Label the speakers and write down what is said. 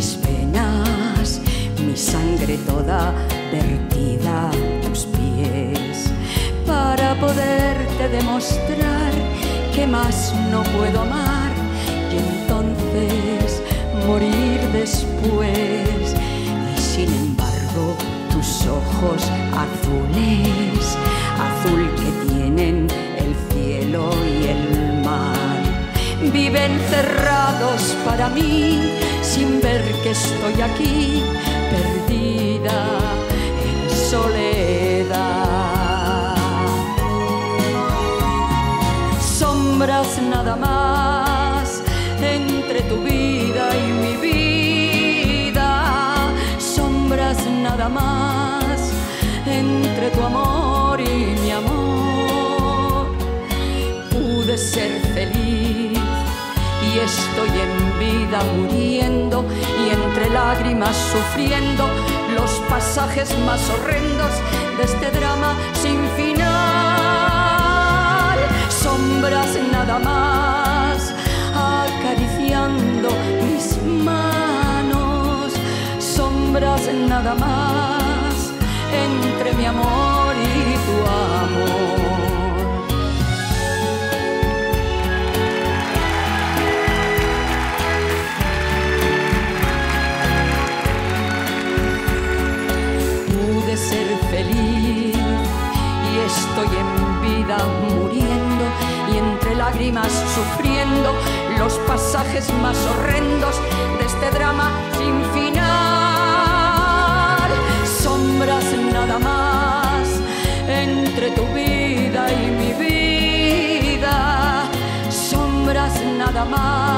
Speaker 1: mis penas, mi sangre toda vertida a tus pies, para poderte demostrar que más no puedo amar y entonces morir después. Y sin embargo, tus ojos azules viven cerrados para mí sin ver que estoy aquí perdida en soledad. Sombras nada más entre tu vida y mi vida. Sombras nada más entre tu amor y y estoy en vida muriendo y entre lágrimas sufriendo los pasajes más horrendos de este drama sin final. Sombras nada más acariciando mis manos, sombras nada más entre mi amor y tu amor. Ser feliz y estoy en vida muriendo y entre lágrimas sufriendo los pasajes más horrendos de este drama sin final. Sombras nada más entre tu vida y mi vida. Sombras nada más